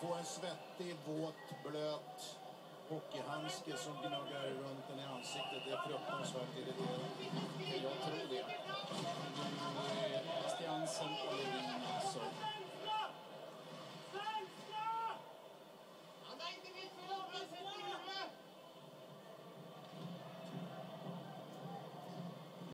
få en svettig, våt, blöt hockeyhandske som gnuggar runt en i ansiktet. Det är fruktansvärt irriterande.